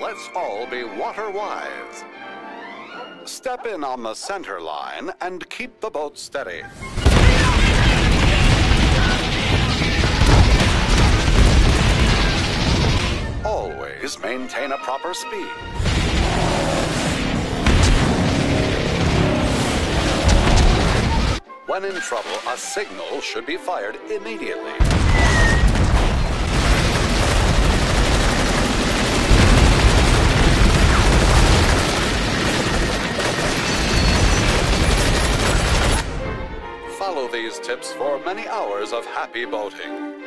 let's all be water wise. Step in on the center line and keep the boat steady. Always maintain a proper speed. When in trouble, a signal should be fired immediately. Follow these tips for many hours of happy boating.